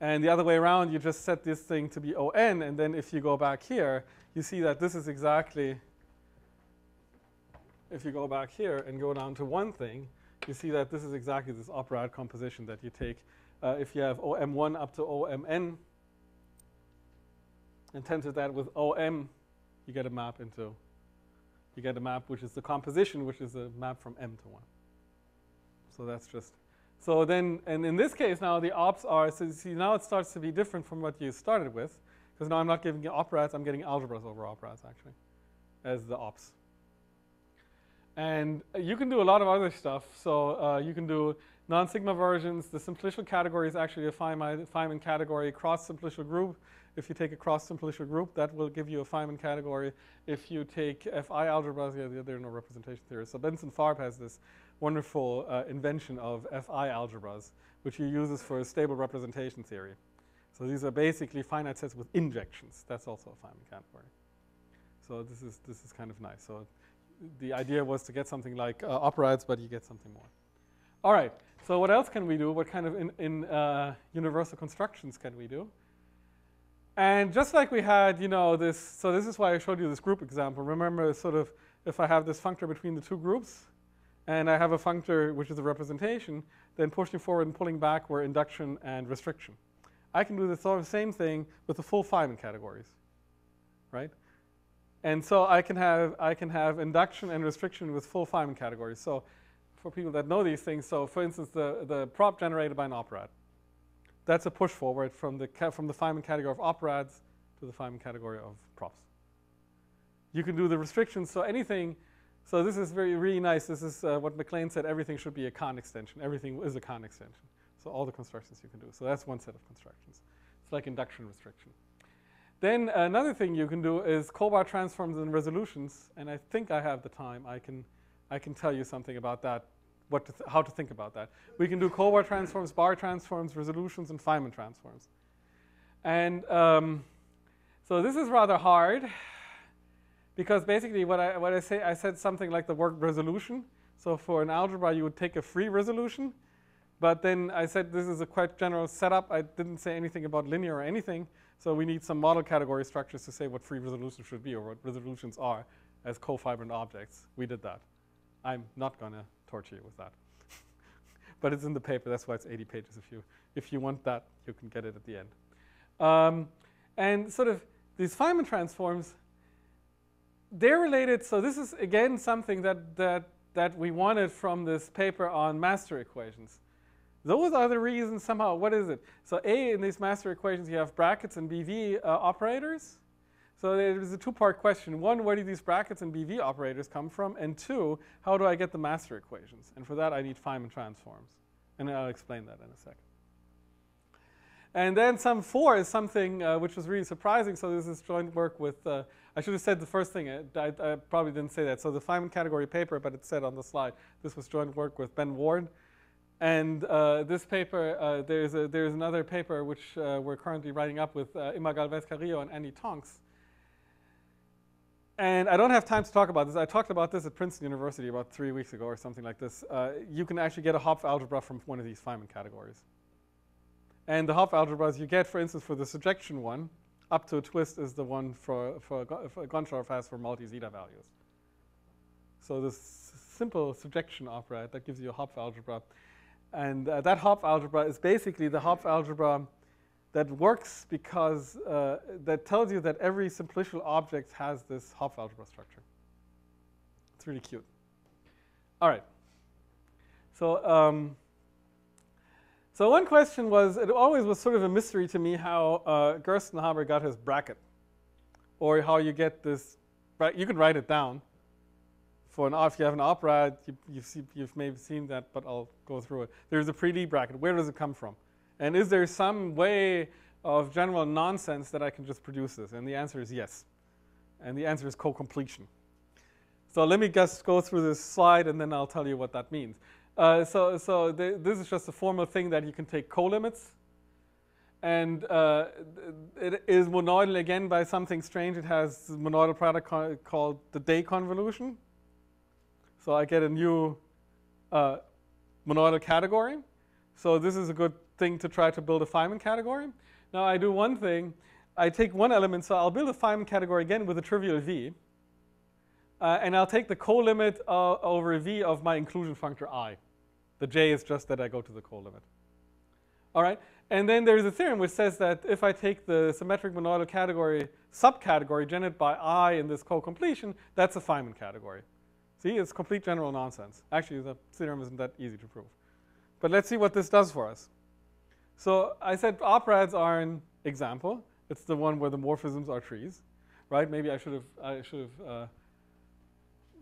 And the other way around, you just set this thing to be on, and then if you go back here, you see that this is exactly, if you go back here and go down to one thing, you see that this is exactly this operad composition that you take. Uh, if you have OM1 up to OMN, and tensor that with OM, you get a map into you get a map which is the composition, which is a map from M to 1. So that's just, so then, and in this case now the ops are, so you see now it starts to be different from what you started with, because now I'm not giving you operads, I'm getting algebras over operads actually, as the ops. And you can do a lot of other stuff. So uh, you can do non-sigma versions. The simplicial category is actually a Feynman, Feynman category cross simplicial group. If you take a cross simplicial group, that will give you a Feynman category. If you take Fi algebras, yeah, there are no representation theories. So Benson Farb has this wonderful uh, invention of Fi algebras, which he uses for a stable representation theory. So these are basically finite sets with injections. That's also a Feynman category. So this is this is kind of nice. So the idea was to get something like uh, but you get something more. All right. So what else can we do? What kind of in, in uh, universal constructions can we do? And just like we had, you know, this. So this is why I showed you this group example. Remember, sort of, if I have this functor between the two groups, and I have a functor which is a representation, then pushing forward and pulling back were induction and restriction. I can do the sort of same thing with the full Feynman categories, right? And so I can have I can have induction and restriction with full Feynman categories. So for people that know these things, so for instance, the, the prop generated by an operad, that's a push forward from the from the Feynman category of operads to the Feynman category of props. You can do the restrictions. So anything. So this is very really nice. This is uh, what Mac Lane said. Everything should be a Kan extension. Everything is a Kan extension. So all the constructions you can do. So that's one set of constructions. It's like induction restriction. Then another thing you can do is co-bar transforms and resolutions, and I think I have the time. I can, I can tell you something about that, what to how to think about that. We can do co-bar transforms, bar transforms, resolutions, and Feynman transforms. And um, so this is rather hard because basically what I, what I say, I said something like the word resolution. So for an algebra, you would take a free resolution, but then I said this is a quite general setup. I didn't say anything about linear or anything. So we need some model category structures to say what free resolution should be or what resolutions are as cofibrant objects. We did that. I'm not going to torture you with that. but it's in the paper. That's why it's 80 pages. If you, if you want that, you can get it at the end. Um, and sort of these Feynman transforms, they're related. So this is, again, something that, that, that we wanted from this paper on master equations. Those are the reasons somehow, what is it? So A, in these master equations, you have brackets and BV uh, operators. So there's a two-part question. One, where do these brackets and BV operators come from? And two, how do I get the master equations? And for that, I need Feynman transforms. And I'll explain that in a second. And then sum four is something uh, which was really surprising. So this is joint work with, uh, I should have said the first thing. I, I, probably didn't say that. So the Feynman category paper, but it said on the slide, this was joint work with Ben Ward and uh, this paper, uh, there's, a, there's another paper which uh, we're currently writing up with uh, Imma Galvez Carrillo and Andy Tonks. And I don't have time to talk about this. I talked about this at Princeton University about three weeks ago or something like this. Uh, you can actually get a Hopf algebra from one of these Feynman categories. And the Hopf algebras you get, for instance, for the surjection one, up to a twist is the one for, for, for Goncharov's for multi-zeta values. So this simple surjection operad that gives you a Hopf algebra. And uh, that Hopf algebra is basically the Hopf algebra that works because uh, that tells you that every simplicial object has this Hopf algebra structure. It's really cute. All right. So, um, so one question was, it always was sort of a mystery to me how uh, Gerstenhaber got his bracket, or how you get this. You can write it down for an if you have an operad, you, you've, you've maybe seen that, but I'll go through it. There's a pre D bracket. Where does it come from? And is there some way of general nonsense that I can just produce this? And the answer is yes. And the answer is co-completion. So let me just go through this slide, and then I'll tell you what that means. Uh, so so th this is just a formal thing that you can take co-limits. And uh, it is monoidal again by something strange. It has monoidal product called the Day convolution. So I get a new uh, monoidal category. So this is a good thing to try to build a Feynman category. Now I do one thing. I take one element, so I'll build a Feynman category again with a trivial v. Uh, and I'll take the co-limit uh, over v of my inclusion functor i. The j is just that I go to the co-limit. All right. And then there's a theorem which says that if I take the symmetric monoidal category subcategory generated by I in this co-completion, that's a Feynman category. See, it's complete general nonsense. Actually, the theorem isn't that easy to prove. But let's see what this does for us. So I said operads are an example. It's the one where the morphisms are trees, right? Maybe I should have I should have. Uh,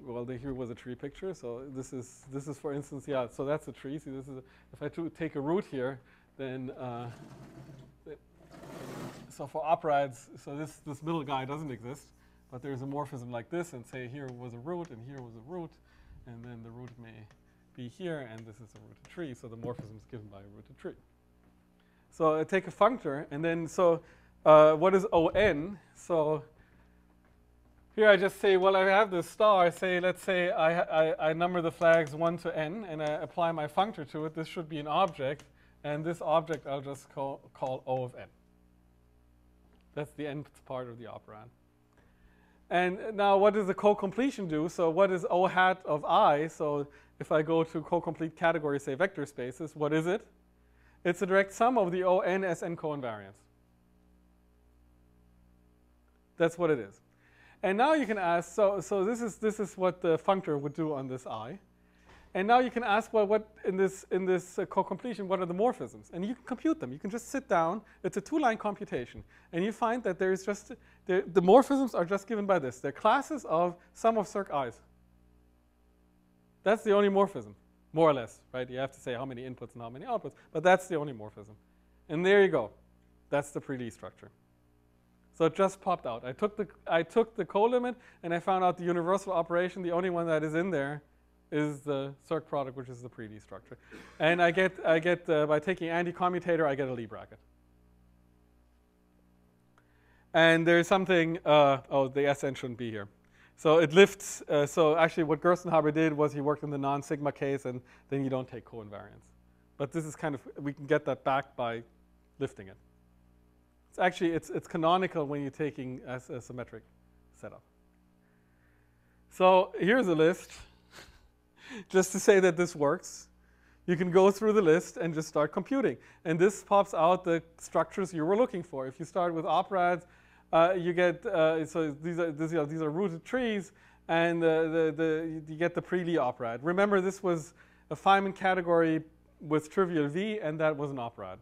well, here was a tree picture. So this is this is for instance, yeah. So that's a tree. See, this is a, if I take a root here, then uh, so for operads, so this this middle guy doesn't exist, but there's a morphism like this, and say here was a root and here was a root, and then the root may be here, and this is a rooted tree. So the morphism is given by a rooted tree. So I take a functor, and then so uh, what is ON? So here I just say, well, I have this star. I say, let's say I, I, I, number the flags 1 to n, and I apply my functor to it. This should be an object, and this object I'll just call, call O of n. That's the nth part of the operad. And now what does the co-completion do? So what is O hat of i? So if I go to co-complete category, say vector spaces, what is it? It's a direct sum of the O n S n co-invariants. That's what it is. And now you can ask, so, so this, is, this is what the functor would do on this i. And now you can ask, well, what in this, in this uh, co-completion, what are the morphisms? And you can compute them. You can just sit down. It's a two-line computation. And you find that there's just, the morphisms are just given by this. They're classes of sum of circ i's. That's the only morphism, more or less, right? You have to say how many inputs and how many outputs, but that's the only morphism. And there you go. That's the pre-Lie structure. So it just popped out. I took the, I took the co-limit and I found out the universal operation, the only one that is in there is the circ product, which is the pre-Lie structure. And I get, I get uh, by taking anti-commutator, I get a Lie bracket. And there's something, uh, oh, the SN shouldn't be here. So it lifts, uh, so actually what Gerstenhaber did was he worked in the non-sigma case and then you don't take co-invariance. But this is kind of, we can get that back by lifting it. It's actually, it's, it's canonical when you're taking a, a symmetric setup. So here's a list, just to say that this works. You can go through the list and just start computing. And this pops out the structures you were looking for. If you start with operads, uh, you get, uh, so these are, these are, these are rooted trees, and the, the, you get the pre-Lie operad. Remember, this was a Feynman category with trivial V, and that was an operad.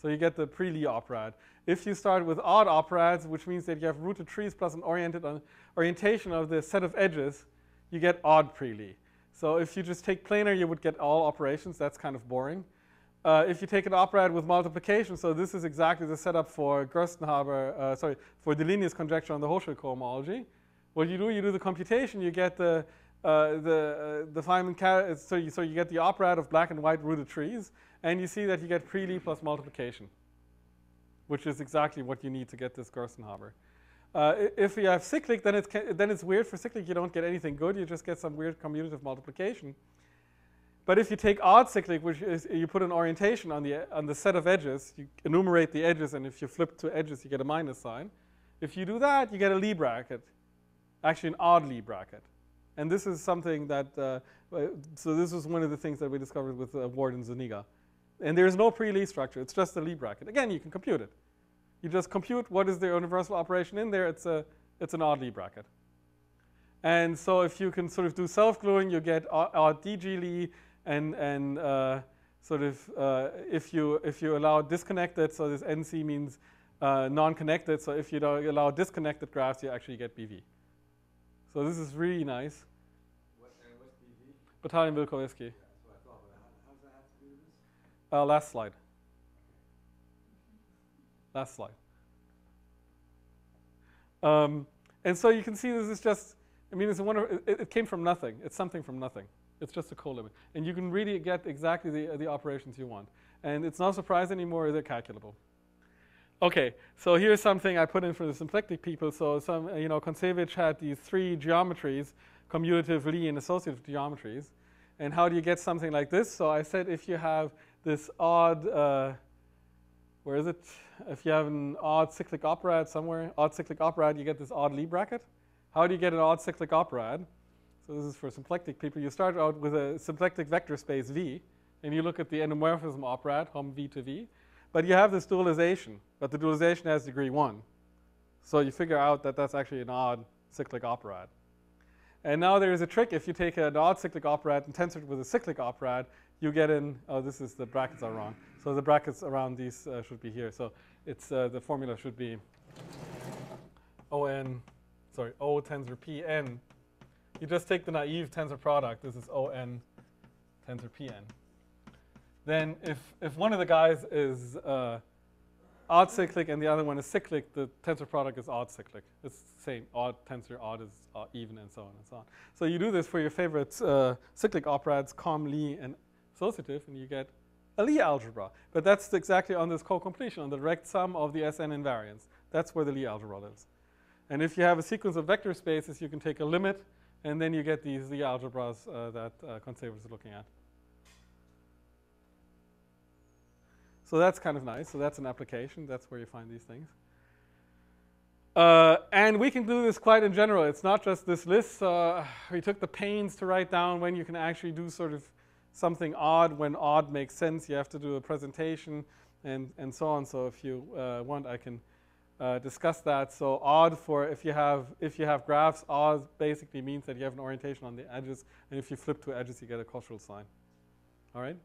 So you get the pre-Lie operad. If you start with odd operads, which means that you have rooted trees plus an oriented on orientation of the set of edges, you get odd pre-Lie. So if you just take planar, you would get all operations. That's kind of boring. Uh, if you take an operad with multiplication, so this is exactly the setup for Gerstenhaber, uh, sorry, for Deligne's conjecture on the Hochschild cohomology. What you do, you do the computation, you get the uh, the uh, the Feynman so you, so you get the operad of black and white rooted trees, and you see that you get pre-Lie plus multiplication, which is exactly what you need to get this Gerstenhaber. Uh, if you have cyclic, then it's, then it's weird. For cyclic, you don't get anything good. You just get some weird commutative multiplication. But if you take odd cyclic, which is you put an orientation on the, on the set of edges, you enumerate the edges, and if you flip to edges, you get a minus sign. If you do that, you get a Lie bracket, actually an odd Lie bracket. And this is something that, uh, so this was one of the things that we discovered with uh, Ward and Zuniga. And there's no pre-Lie structure, it's just a Lie bracket. Again, you can compute it. You just compute what is the universal operation in there, it's, a, it's an odd Lie bracket. And so if you can sort of do self-gluing, you get odd DG Lie, and, and uh, sort of uh, if, you, if you allow disconnected, so this NC means uh, non-connected, so if you don't allow disconnected graphs, you actually get BV. So this is really nice. What, and what's BV? Batalin-Vilkovisky. Yeah, that's what I thought, but how, how does that have to do with this? Uh, last slide. Last slide. Um, and so you can see this is just, I mean, it's a wonder, it, it came from nothing. It's something from nothing. It's just a co-limit. And you can really get exactly the, the operations you want. And it's not surprise anymore, they're calculable. Okay, so here's something I put in for the symplectic people. So some, you know, Kontsevich had these three geometries, commutative, Lie, and associative geometries. And how do you get something like this? So I said if you have this odd, uh, where is it? If you have an odd cyclic operad somewhere, odd cyclic operad, you get this odd Lie bracket. How do you get an odd cyclic operad? So this is for symplectic people. You start out with a symplectic vector space V, and you look at the endomorphism operad, hom v to v, but you have this dualization, but the dualization has degree 1. So you figure out that that's actually an odd cyclic operad. And now there is a trick. If you take an odd cyclic operad and tensor it with a cyclic operad, you get in, oh, this is, the brackets are wrong. So the brackets around these uh, should be here. So it's, uh, the formula should be ON, sorry, O tensor Pn. You just take the naive tensor product. This is ON tensor Pn. Then if, if one of the guys is uh, odd cyclic and the other one is cyclic, the tensor product is odd cyclic. It's the same. Odd tensor, odd is odd, even, and so on and so on. So you do this for your favorite uh, cyclic operads, com, Lie, and associative, and you get a Lie algebra. But that's exactly on this co-completion, on the direct sum of the Sn invariants. That's where the Lie algebra lives. And if you have a sequence of vector spaces, you can take a limit, and then you get these Lie algebras uh, that uh, is looking at. So that's kind of nice. So that's an application. That's where you find these things. Uh, and we can do this quite in general. It's not just this list. Uh, we took the pains to write down when you can actually do sort of something odd. When odd makes sense, you have to do a presentation and, and so on. So if you uh, want, I can uh, discuss that. So odd for if you have if you have graphs, odd basically means that you have an orientation on the edges, and if you flip two edges, you get a Koszul sign. All right.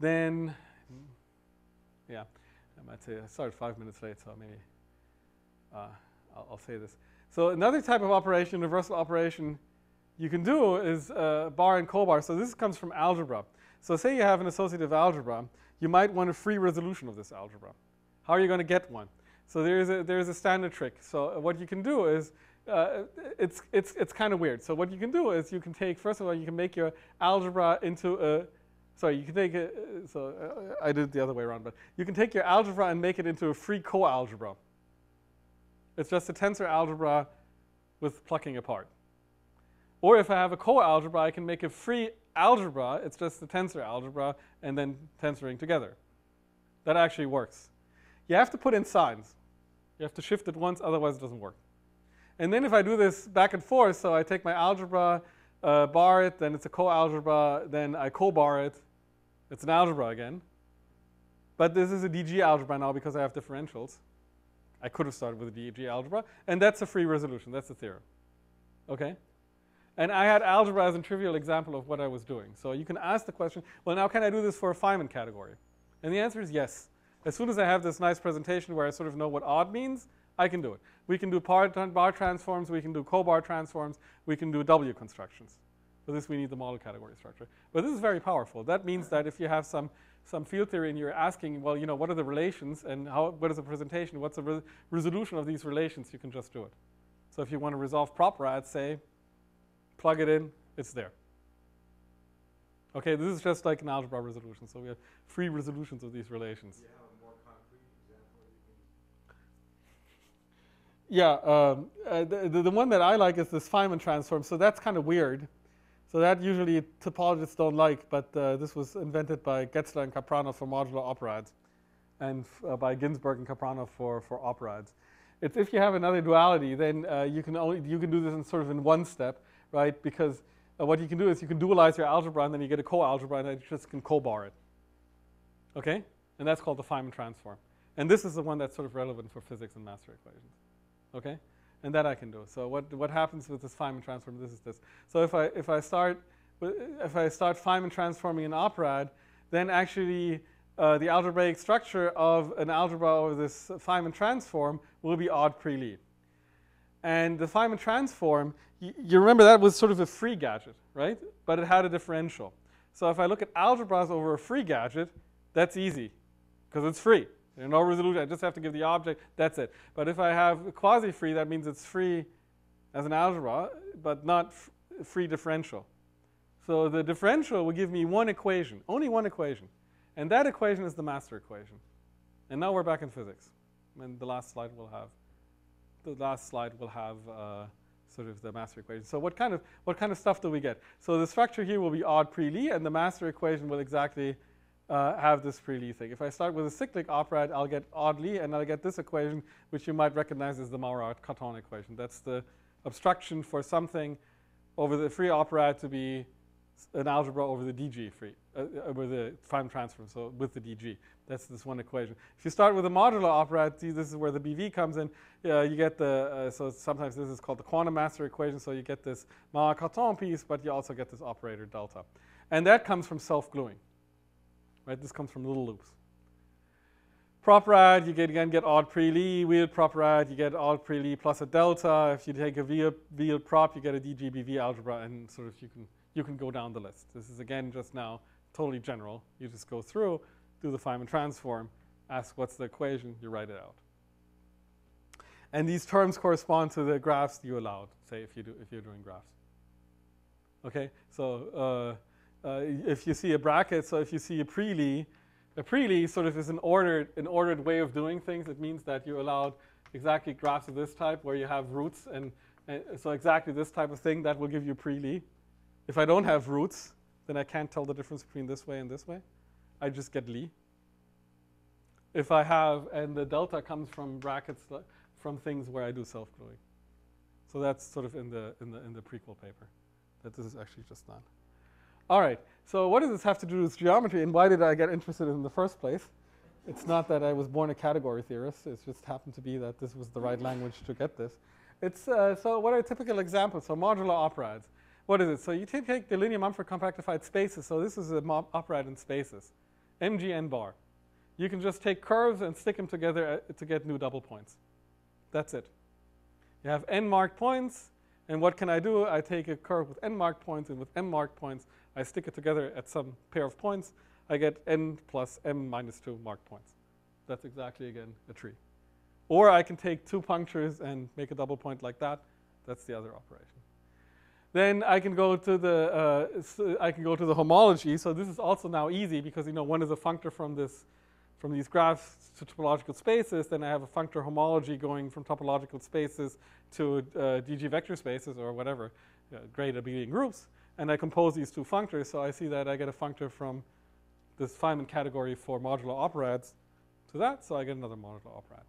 Then yeah, I might say I started five minutes late, so maybe uh, I'll, I'll, say this. So another type of operation, universal operation, you can do is uh, bar and co-bar. So this comes from algebra. So say you have an associative algebra, you might want a free resolution of this algebra. How are you going to get one? So there's a, there's a standard trick. So what you can do is, uh, it's, it's, it's kind of weird. So what you can do is you can take, first of all, you can make your algebra into a sorry, you can take it, so uh, I did it the other way around, but you can take your algebra and make it into a free co-algebra. It's just a tensor algebra with plucking apart. Or if I have a co-algebra, I can make a free algebra, it's just the tensor algebra, and then tensoring together. That actually works. You have to put in signs. You have to shift it once, otherwise it doesn't work. And then if I do this back and forth, so I take my algebra, uh, bar it, then it's a co-algebra, then I co-bar it. It's an algebra again. But this is a DG algebra now because I have differentials. I could have started with a DG algebra, and that's a free resolution. That's a theorem. Okay? And I had algebra as a trivial example of what I was doing. So you can ask the question, well, now can I do this for a Feynman category? And the answer is yes. As soon as I have this nice presentation where I sort of know what odd means, I can do it. We can do bar transforms, we can do co-bar transforms, we can do W constructions. For this, we need the model category structure. But this is very powerful. That means that if you have some, some field theory and you're asking, well, you know, what are the relations and how, what is the presentation, what's the re resolution of these relations, you can just do it. So if you want to resolve proper, I'd say, plug it in, it's there. Okay, this is just like an algebra resolution. So we have free resolutions of these relations. Yeah, um, uh, the, the one that I like is this Feynman transform. So that's kind of weird. So that usually topologists don't like, but uh, this was invented by Getzler and Kapranov for modular operads, and uh, by Ginzburg and Kapranov for, for operads. It's if you have another duality, then uh, you can only you can do this in sort of in one step, right? Because uh, what you can do is you can dualize your algebra, and then you get a co-algebra, and then you just can co-bar it. Okay, and that's called the Feynman transform. And this is the one that's sort of relevant for physics and master equations okay? And that I can do. So what, what happens with this Feynman transform, this is this. So if I, if I, start, if I start Feynman transforming an operad, then actually uh, the algebraic structure of an algebra over this Feynman transform will be odd pre-Lie. And the Feynman transform, you remember that was sort of a free gadget, right? But it had a differential. So if I look at algebras over a free gadget, that's easy because it's free. No resolution. I just have to give the object. That's it. But if I have quasi-free, that means it's free as an algebra, but not free differential. So the differential will give me one equation, only one equation. And that equation is the master equation. And now we're back in physics. And the last slide will have, the last slide will have uh, sort of the master equation. So what kind of what kind of stuff do we get? So the structure here will be odd pre-Lie, and the master equation will exactly uh, have this pre-Lie thing. If I start with a cyclic operad, I'll get odd Lie, and I'll get this equation, which you might recognize as the Maurer-Cartan equation. That's the obstruction for something over the free operad to be an algebra over the DG free, uh, over the Feynman transform, so with the DG. That's this one equation. If you start with a modular see, this is where the BV comes in. Uh, you get the, uh, so sometimes this is called the quantum master equation, so you get this Maurer-Cartan piece, but you also get this operator delta. And that comes from self-gluing, right? This comes from little loops. Properad, you get, again get odd pre-Lie, wheeled properad, you get odd pre-Lie plus a delta. If you take a wheeled prop, you get a DGBV algebra, and sort of you can, you can go down the list. This is again just now totally general. You just go through, do the Feynman transform, ask what's the equation, you write it out. And these terms correspond to the graphs you allowed, say if, you do, if you're doing graphs. Okay, so uh, uh, if you see a bracket, so if you see a pre-Lie, a pre-Lie sort of is an ordered, an ordered way of doing things. It means that you allowed exactly graphs of this type where you have roots, and, and so exactly this type of thing, that will give you pre-Lie. If I don't have roots, then I can't tell the difference between this way and this way. I just get Lie. If I have, and the delta comes from brackets from things where I do self-gluing. So that's sort of in the, in the, in the prequel paper that this is actually just done. All right, so what does this have to do with geometry and why did I get interested in the first place? It's not that I was born a category theorist, it just happened to be that this was the right language to get this. It's, uh, so what are typical examples? So modular operads. What is it? So you take the Deligne-Mumford compactified spaces. So this is a operad in spaces, MGN bar. You can just take curves and stick them together uh, to get new double points. That's it. You have n marked points, and what can I do? I take a curve with n marked points, and with m marked points, I stick it together at some pair of points. I get n plus m minus 2 marked points. That's exactly, again, a tree. Or I can take two punctures and make a double point like that. That's the other operation. Then I can go to the uh, I can go to the homology. So this is also now easy because you know one is a functor from this from these graphs to topological spaces. Then I have a functor homology going from topological spaces to uh, DG vector spaces or whatever, uh, great abelian groups. And I compose these two functors. So I see that I get a functor from this Feynman category for modular operads to that. So I get another modular operad.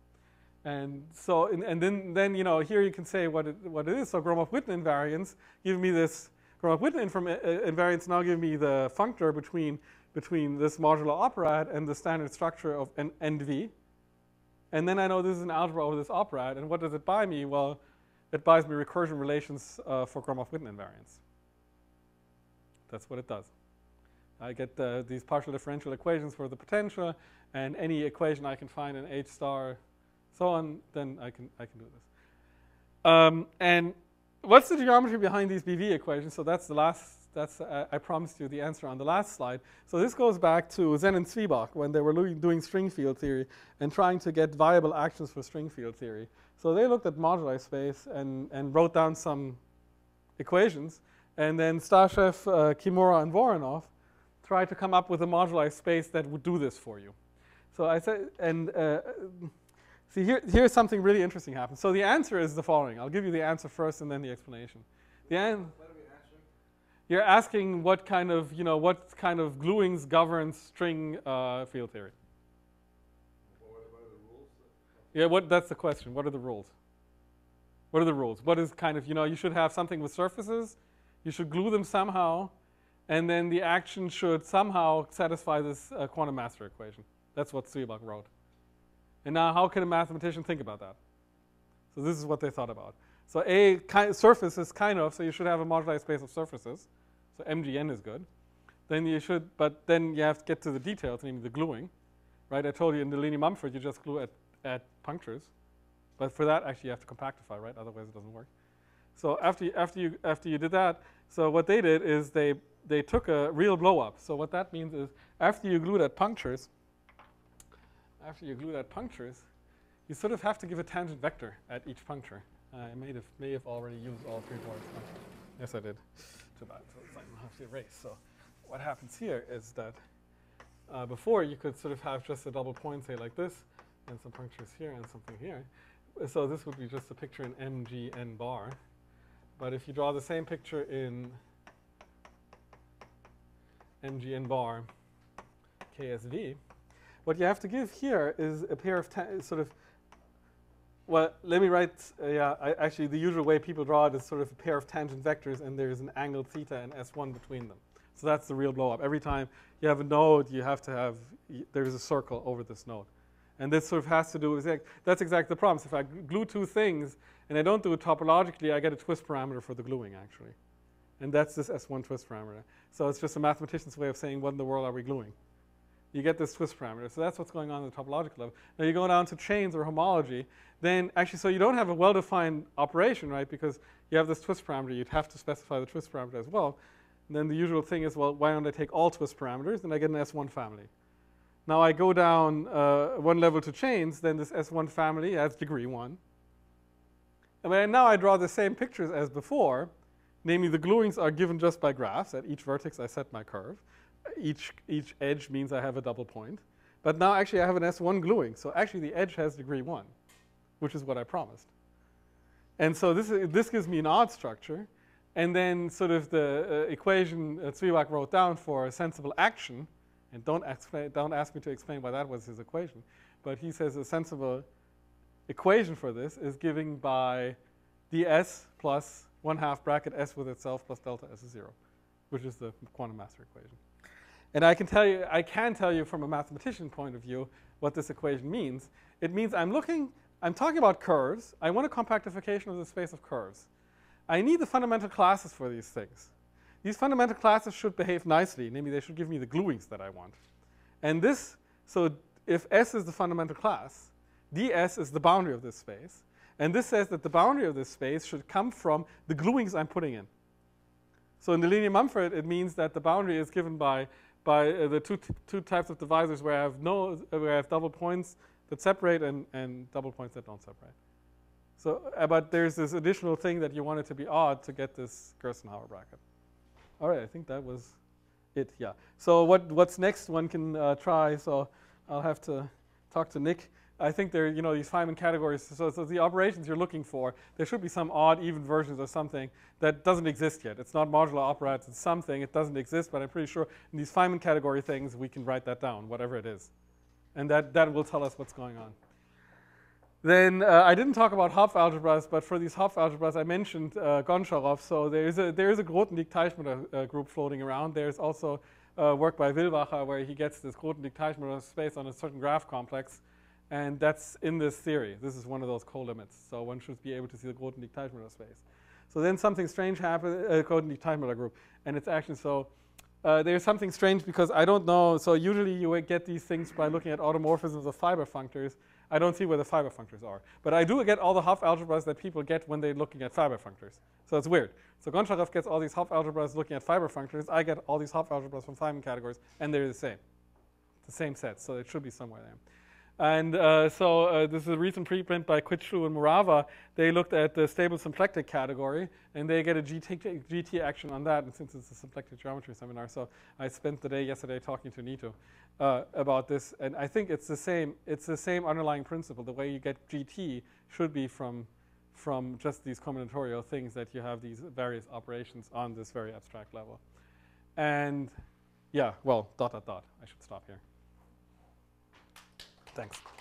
And so, and, and, then, then, you know, here you can say what it, what it is. So Gromov-Witten invariants give me this, Gromov-Witten uh, invariance now give me the functor between, between this modular operad and the standard structure of an NV. And then I know this is an algebra over this operad. And what does it buy me? Well, it buys me recursion relations uh, for Gromov-Witten invariants. That's what it does. I get these partial differential equations for the potential, and any equation I can find in H star so on, then I can, I can do this. Um, and what's the geometry behind these BV equations? So that's the last, that's, uh, I promised you the answer on the last slide. So this goes back to Sen and Zwiebach when they were doing string field theory and trying to get viable actions for string field theory. So they looked at moduli space and, and wrote down some equations. And then Stasheff, uh, Kimura, and Voronov tried to come up with a moduli space that would do this for you. So I said, and uh, See, here, here's something really interesting happens. So the answer is the following. I'll give you the answer first and then the explanation. The an- you're asking what kind of, you know, what kind of gluings governs string uh, field theory. What, are? Yeah, what, that's the question. What are the rules? What are the rules? What is kind of, you know, you should have something with surfaces, you should glue them somehow, and then the action should somehow satisfy this uh, quantum master equation. That's what Zwiebach wrote. And now, how can a mathematician think about that? So this is what they thought about. So a surface is kind of, so you should have a moduli space of surfaces. So MGN is good. Then you should, but then you have to get to the details, namely the gluing, right? I told you in the Deligne-Mumford, you just glue at, at punctures. But for that, actually, you have to compactify, right? Otherwise, it doesn't work. So after you, after you, after you did that, so what they did is they, they took a real blow up. So what that means is after you glue at punctures, after you glue that punctures, you sort of have to give a tangent vector at each puncture. I may have, may have already used all three words. Yes, I did. Too bad. So it's like I have to erase. So what happens here is that uh, before you could sort of have just a double point, say like this, and some punctures here and something here. So this would be just a picture in MGN bar. But if you draw the same picture in MGN bar KSV, what you have to give here is a pair of sort of, well, let me write, uh, yeah, I, actually the usual way people draw it is sort of a pair of tangent vectors and there's an angle theta and S1 between them. So that's the real blow up. Every time you have a node, you have to have, there's a circle over this node. And this sort of has to do with, that's exactly the problem. So if I glue two things and I don't do it topologically, I get a twist parameter for the gluing actually. And that's this S1 twist parameter. So it's just a mathematician's way of saying what in the world are we gluing? You get this twist parameter. So that's what's going on at the topological level. Now you go down to chains or homology, then actually, so you don't have a well-defined operation, right? Because you have this twist parameter, you'd have to specify the twist parameter as well. And then the usual thing is, well, why don't I take all twist parameters? And I get an S1 family. Now I go down uh, one level to chains, then this S1 family has degree one. And then now I draw the same pictures as before, namely the gluings are given just by graphs. At each vertex I set my curve. Each, each edge means I have a double point. But now actually I have an S1 gluing, so actually the edge has degree one, which is what I promised. And so this, is, this gives me an odd structure. And then sort of the uh, equation uh, Zwiebach wrote down for a sensible action, and don't, explain, don't ask me to explain why that was his equation, but he says a sensible equation for this is given by ds plus 1 half bracket s with itself plus delta s is 0, which is the quantum master equation. And I can tell you, I can tell you from a mathematician point of view what this equation means. It means I'm looking, I'm talking about curves. I want a compactification of the space of curves. I need the fundamental classes for these things. These fundamental classes should behave nicely, namely they should give me the gluings that I want. And this, so if S is the fundamental class, ds is the boundary of this space, and this says that the boundary of this space should come from the gluings I'm putting in. So in the Deligne-Mumford, it means that the boundary is given by, by uh, the two, two types of divisors where I have no, where I have double points that separate and, and double points that don't separate. So, uh, but there's this additional thing that you want it to be odd to get this Gerstenhaber bracket. All right, I think that was it. Yeah. So what what's next? One can uh, try. So I'll have to talk to Nick. I think there, you know, these Feynman categories. So, so the operations you're looking for, there should be some odd, even versions of something that doesn't exist yet. It's not modular operads. It's something. It doesn't exist, but I'm pretty sure in these Feynman category things we can write that down, whatever it is, and that that will tell us what's going on. Then uh, I didn't talk about Hopf algebras, but for these Hopf algebras, I mentioned uh, Goncharov. So there is a there is a Grothendieck-Teichmuller uh, group floating around. There's also uh, work by Willwacher where he gets this Grothendieck-Teichmuller space on a certain graph complex, and that's in this theory. This is one of those co-limits. So one should be able to see the Grothendieck-Teichmuller space. So then something strange happens, uh, Grothendieck-Teichmuller group, and it's actually so. Uh, there's something strange because I don't know. So usually you get these things by looking at automorphisms of fiber functors. I don't see where the fiber functors are. But I do get all the Hopf algebras that people get when they're looking at fiber functors. So it's weird. So Goncharov gets all these Hopf algebras looking at fiber functors. I get all these Hopf algebras from Feynman categories, and they're the same. The same set, so it should be somewhere there. And uh, so uh, this is a recent preprint by Kitchloo and Morava. They looked at the stable symplectic category, and they get a GT, GT action on that. And since it's a symplectic geometry seminar, so I spent the day yesterday talking to Nitu uh, about this. And I think it's the same. It's the same underlying principle. The way you get GT should be from from just these combinatorial things that you have these various operations on this very abstract level. And yeah, well, dot dot dot. I should stop here. Thanks.